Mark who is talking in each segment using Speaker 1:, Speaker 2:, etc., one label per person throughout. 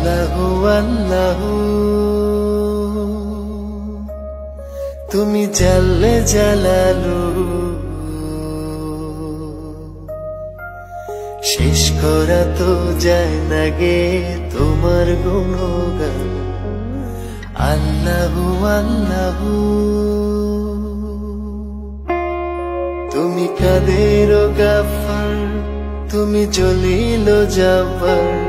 Speaker 1: আল্লাহ আল্লাহ। তুমি জাল্লে জালালু। শেষ করা তো যায় না গে তোমার গুণগান। আল্লাহ আল্লাহ। তুমি কাদের গাফার, তুমি জলিল যাবার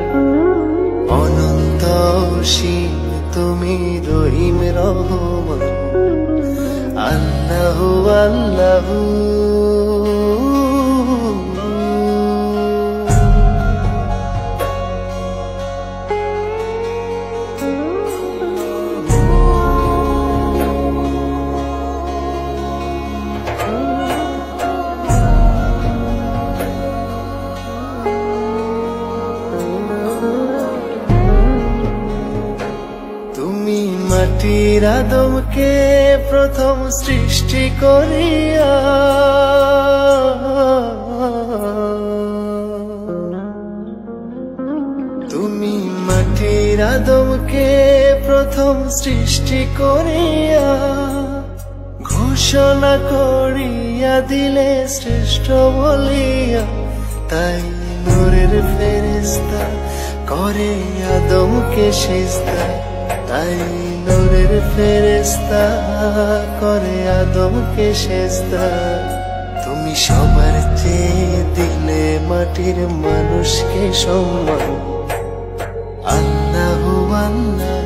Speaker 1: অসীম তুমি রহিম রহমান। আল্লাহ আল্লাহ। মাটির আদমকে প্রথম সৃষ্টি করিয়া। তুমি মাটির আদমকে প্রথম সৃষ্টি করিয়া ঘোষণা করিয়া দিলে শ্রেষ্ঠ বলিয়া, তাই নূরের ফেরিস্তা করে আদমকে সিস্তা তাই নরের ফেরেস্তা করে আদমকে সেজদা। তুমি সবার চেয়ে দিলে মাটির মানুষকে সম্মান। আল্লাহ আল্লাহ।